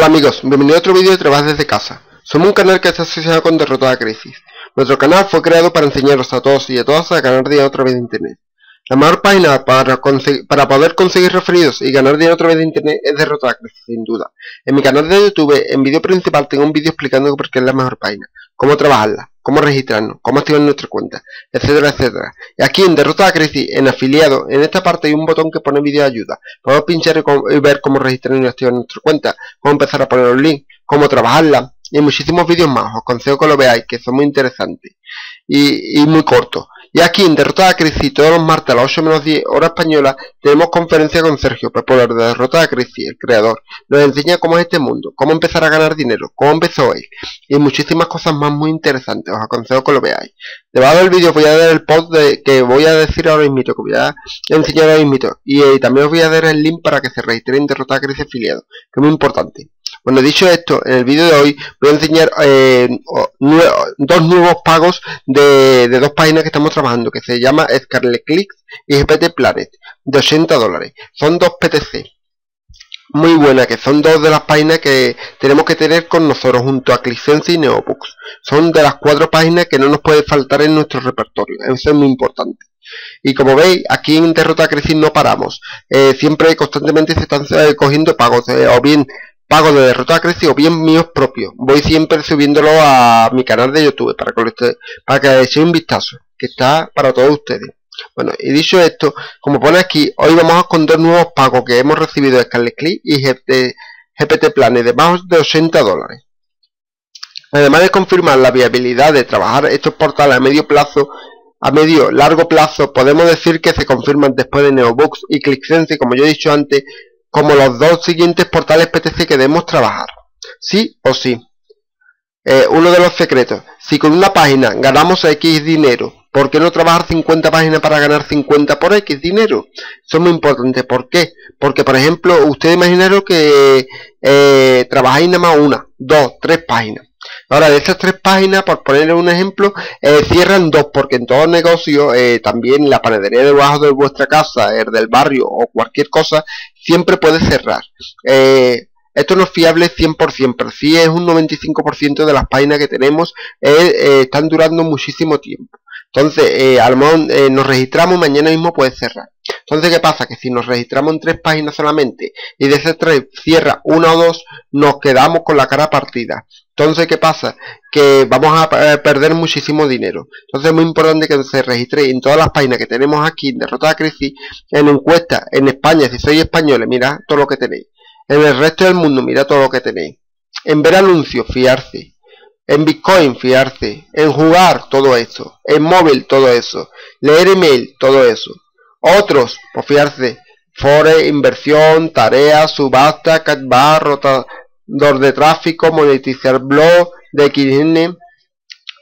Hola amigos, bienvenidos a otro vídeo de Trabajo desde casa. Somos un canal que está asociado con Derrotada Crisis. Nuestro canal fue creado para enseñaros a todos y a todas a ganar dinero a través de internet. La mejor página para, para poder conseguir referidos y ganar dinero a través de internet es Derrotada Crisis, sin duda. En mi canal de YouTube, en vídeo principal, tengo un vídeo explicando por qué es la mejor página, cómo trabajarla, cómo registrarnos, cómo activar nuestra cuenta, etcétera, etcétera. Y aquí en Derrotada Crisis, en afiliado, en esta parte hay un botón que pone vídeo de ayuda. Podemos pinchar y, ver cómo registrar y activar nuestra cuenta, cómo empezar a poner los links, cómo trabajarla y muchísimos vídeos más. Os consejo que lo veáis, que son muy interesantes y muy cortos. Y aquí en Derrotada Crisis, todos los martes a las 8 menos 10 hora española, tenemos conferencia con Sergio Pepoler de Derrotada Crisis, el creador. Nos enseña cómo es este mundo, cómo empezar a ganar dinero, cómo empezó él, y muchísimas cosas más muy interesantes. Os aconsejo que lo veáis. Debajo del vídeo voy a dar el post de, que voy a decir ahora mismo, que voy a enseñar ahora mismo. Y eh, también os voy a dar el link para que se registren en Derrotada Crisis afiliado, que es muy importante. Bueno, dicho esto, en el vídeo de hoy voy a enseñar eh, dos nuevos pagos de, dos páginas que estamos trabajando, que se llama Scarlet Clicks y GPT Planet, de 80 dólares. Son dos PTC muy buenas, que son dos de las páginas que tenemos que tener con nosotros junto a ClickSense y Neobooks. Son de las cuatro páginas que no nos puede faltar en nuestro repertorio, eso es muy importante. Y como veis, aquí en Derrota Crecer no paramos. Eh, siempre constantemente se están eh, cogiendo pagos, o bien pago de derrota crecido bien míos propios. Voy siempre subiéndolo a mi canal de YouTube para que, para que echéis un vistazo, que está para todos ustedes. Bueno, y dicho esto, como pone aquí, hoy vamos con dos nuevos pagos que hemos recibido de Scarlet Click y GPT, GPT Planes de más de 80 dólares. Además de confirmar la viabilidad de trabajar estos portales a medio plazo, a medio largo plazo, podemos decir que se confirman después de Neobooks y ClickSense, como yo he dicho antes, como los dos siguientes portales PTC que debemos trabajar. Sí o sí. Eh, uno de los secretos. Si con una página ganamos X dinero, ¿por qué no trabajar 50 páginas para ganar 50 por X dinero? Eso es muy importante. ¿Por qué? Porque, por ejemplo, ustedes imaginaron que eh, trabajáis nada más una, dos, tres páginas. Ahora, de esas tres páginas, por ponerle un ejemplo, eh, cierran dos, porque en todo negocio, eh, también la panadería debajo de vuestra casa, el del barrio o cualquier cosa, siempre puede cerrar. Eh, esto no es fiable 100%, pero sí es un 95% de las páginas que tenemos están durando muchísimo tiempo. Entonces, a lo mejor nos registramos mañana mismo puede cerrar. Entonces, ¿qué pasa? Que si nos registramos en tres páginas solamente y de esas tres cierra una o dos, nos quedamos con la cara partida. Entonces, ¿qué pasa? Que vamos a perder muchísimo dinero. Entonces, es muy importante que se registre en todas las páginas que tenemos aquí en Derrota Crisis, en encuesta en España, si sois españoles, mira todo lo que tenéis. En el resto del mundo, mira todo lo que tenéis. En ver anuncios, fiarse. En Bitcoin, fiarse. En jugar, todo eso. En móvil, todo eso. Leer email, todo eso. Otros, por fiarse, Fore, inversión, tareas, subasta, catbar, rotador de tráfico, monetizar blog, de XN,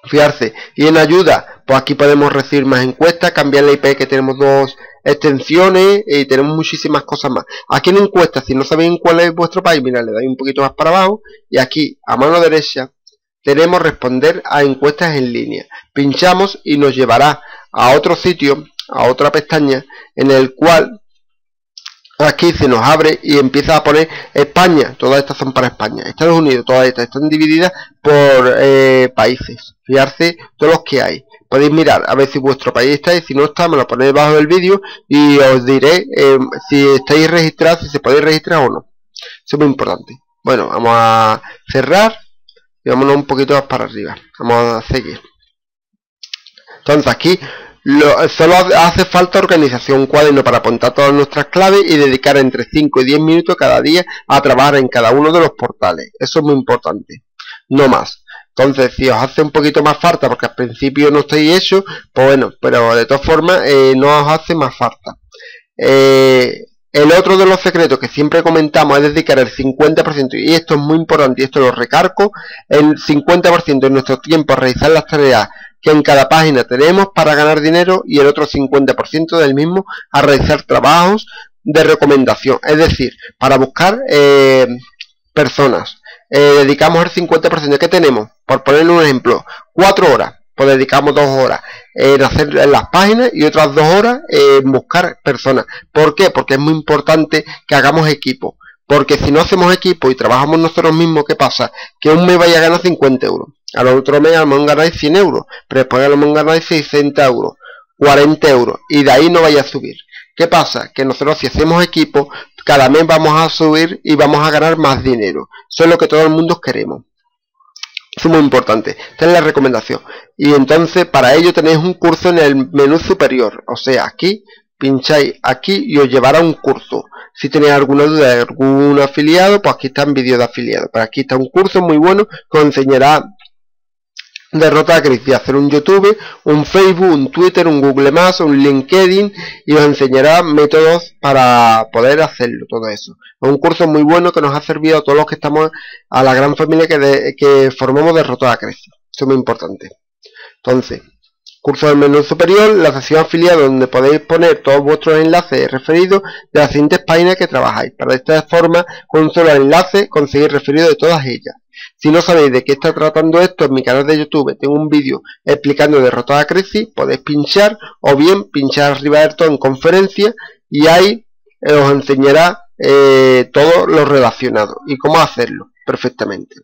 fiarse. Y en ayuda, pues aquí podemos recibir más encuestas, cambiar la IP que tenemos dos extensiones y tenemos muchísimas cosas más. Aquí en encuestas, si no saben cuál es vuestro país, mira, le dais un poquito más para abajo y aquí a mano derecha tenemos responder a encuestas en línea. Pinchamos y nos llevará a otro sitio a otra pestaña en el cual aquí se nos abre y empieza a poner España, todas estas son para España, Estados Unidos, todas estas están divididas por eh, países, fiarse todos los que hay. Podéis mirar a ver si vuestro país está y si no está me lo ponéis debajo del vídeo y os diré eh, si estáis registrados, si se podéis registrar o no. Es muy importante. Bueno, vamos a cerrar y vámonos un poquito más para arriba. Vamos a seguir. Entonces aquí solo hace falta organización, cuaderno para apuntar todas nuestras claves y dedicar entre 5 y 10 minutos cada día a trabajar en cada uno de los portales. Eso es muy importante. No más. Entonces, si os hace un poquito más falta, porque al principio no estáis hecho, pues bueno, pero de todas formas eh, no os hace más falta. Eh, el otro de los secretos que siempre comentamos es dedicar el 50%, y esto es muy importante, y esto lo recargo, el 50% de nuestro tiempo a realizar las tareas que en cada página tenemos para ganar dinero y el otro 50% del mismo a realizar trabajos de recomendación, es decir, para buscar eh, personas. Eh, dedicamos el 50% que tenemos, por ponerle un ejemplo, 4 horas, pues dedicamos 2 horas en hacer las páginas y otras 2 horas en buscar personas. ¿Por qué? Porque es muy importante que hagamos equipo Porque si no hacemos equipo y trabajamos nosotros mismos, ¿qué pasa? Que un mes vaya a ganar 50 euros. Al otro mes a lo mejor ganáis 100 euros. Pero después a lo mejor ganáis 60 euros. 40 euros. Y de ahí no vaya a subir. ¿Qué pasa? Que nosotros si hacemos equipo, cada mes vamos a subir y vamos a ganar más dinero. Eso es lo que todo el mundo queremos. Es muy importante. Esta es la recomendación. Y entonces para ello tenéis un curso en el menú superior. O sea, aquí pincháis aquí y os llevará un curso. Si tenéis alguna duda de algún afiliado, pues aquí está en vídeo de afiliado. Pero aquí está un curso muy bueno que os enseñará derrota a crisis, hacer un YouTube, un Facebook, un Twitter, un Google Más, un LinkedIn y os enseñará métodos para poder hacerlo, todo eso. Es un curso muy bueno que nos ha servido a todos los que estamos a la gran familia que, formamos derrota a crisis. Eso es muy importante. Entonces, curso del menú superior, la sección afiliado donde podéis poner todos vuestros enlaces referidos de las siguientes páginas que trabajáis. Para de esta forma, con un solo enlace, conseguir referido de todas ellas. Si no sabéis de qué está tratando esto, en mi canal de YouTube tengo un vídeo explicando derrotada crisis, podéis pinchar o bien pinchar arriba de todo en conferencia y ahí os enseñará eh, todo lo relacionado y cómo hacerlo perfectamente.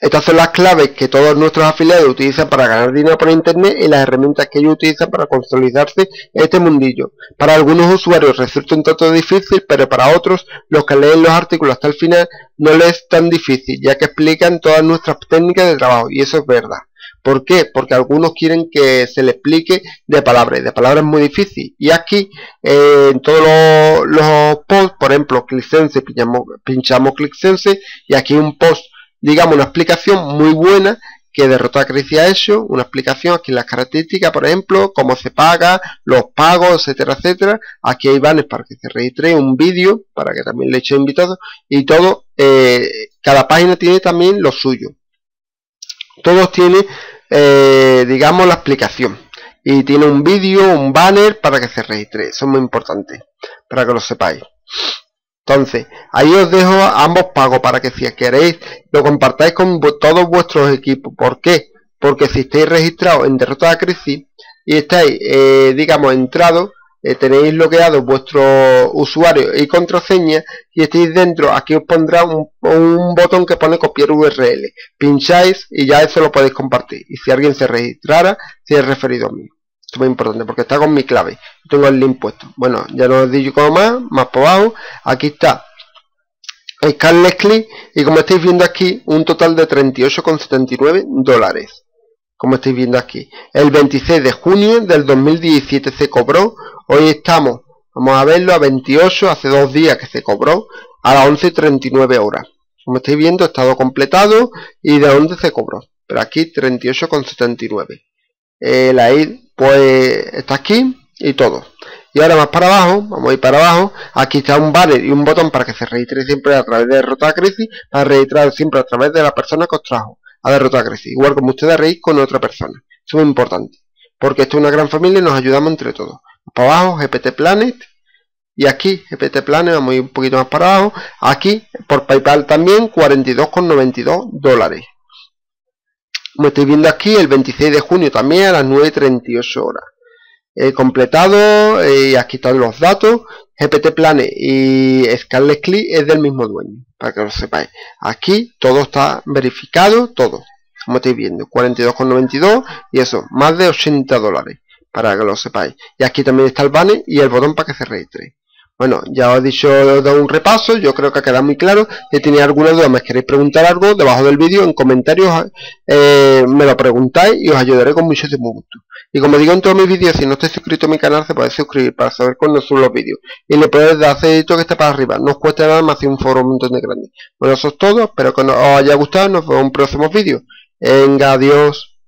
Estas son las claves que todos nuestros afiliados utilizan para ganar dinero por internet y las herramientas que ellos utilizan para consolidarse en este mundillo. Para algunos usuarios resulta un tanto difícil, pero para otros, los que leen los artículos hasta el final, no les es tan difícil, ya que explican todas nuestras técnicas de trabajo, y eso es verdad. ¿Por qué? Porque algunos quieren que se le explique de palabras, de palabras es muy difícil. Y aquí, eh, en todos los, posts, por ejemplo, ClickSense, pinchamos, pinchamos ClickSense, y aquí un post digamos, una explicación muy buena que derrotó a ha hecho, una explicación aquí las características, por ejemplo, cómo se paga, los pagos, etcétera, etcétera. Aquí hay banners para que se registre, un vídeo para que también le eche invitado y todo, eh, cada página tiene también lo suyo. Todos tienen, eh, digamos, la explicación y tiene un vídeo, un banner para que se registre. Eso es muy importante, para que lo sepáis. Entonces, ahí os dejo ambos pagos para que si queréis lo compartáis con todos vuestros equipos. ¿Por qué? Porque si estáis registrados en Derrota de Crisis y estáis, eh, digamos, entrados, eh, tenéis logueado vuestro usuario y contraseña y estáis dentro, aquí os pondrá un, botón que pone copiar URL. Pincháis y ya eso lo podéis compartir. Y si alguien se registrara, si es referido a mí. Es muy importante porque está con mi clave. Tengo el link puesto. Bueno, ya no os digo más, más por. Aquí está Scarlet Click y como estáis viendo aquí, un total de 38,79 dólares. Como estáis viendo aquí. El 26 de junio del 2017 se cobró. Hoy estamos, vamos a verlo, a 28, hace dos días que se cobró, a las 11.39 horas. Como estáis viendo, estado completado y de dónde se cobró. Pero aquí 38,79. Eh, la ID pues está aquí y todo. Y ahora más para abajo, vamos a ir para abajo, aquí está un banner y un botón para que se registre siempre a través de derrotar crisis, para registrar siempre a través de la persona que os trajo a derrotar crisis, igual como ustedes reís con otra persona. Es muy importante, porque esto es una gran familia y nos ayudamos entre todos. Para abajo, GPT Planet, y aquí, GPT Planet, vamos a ir un poquito más para abajo, aquí, por Paypal también, 42,92 dólares. Como estáis viendo aquí, el 26 de junio también a las 9.38 horas. He completado y aquí están los datos. GPT Planet y Scarlet Click es del mismo dueño, para que lo sepáis. Aquí todo está verificado, todo. Como estáis viendo, 42,92 y eso, más de 80 dólares, para que lo sepáis. Y aquí también está el banner y el botón para que se registre. Bueno, ya os he dicho de un repaso, yo creo que ha quedado muy claro. Si tenéis alguna duda, me queréis preguntar algo, debajo del vídeo, en comentarios, eh, me lo preguntáis y os ayudaré con muchísimo gusto. Y como digo en todos mis vídeos, si no estáis suscrito a mi canal, se puede suscribir para saber cuándo subo los vídeos. Y le podéis dar a dedito que está para arriba, no os cuesta nada más que un foro un montón de grande. Bueno, eso es todo, espero que os haya gustado, nos vemos en próximos vídeos. Venga, adiós.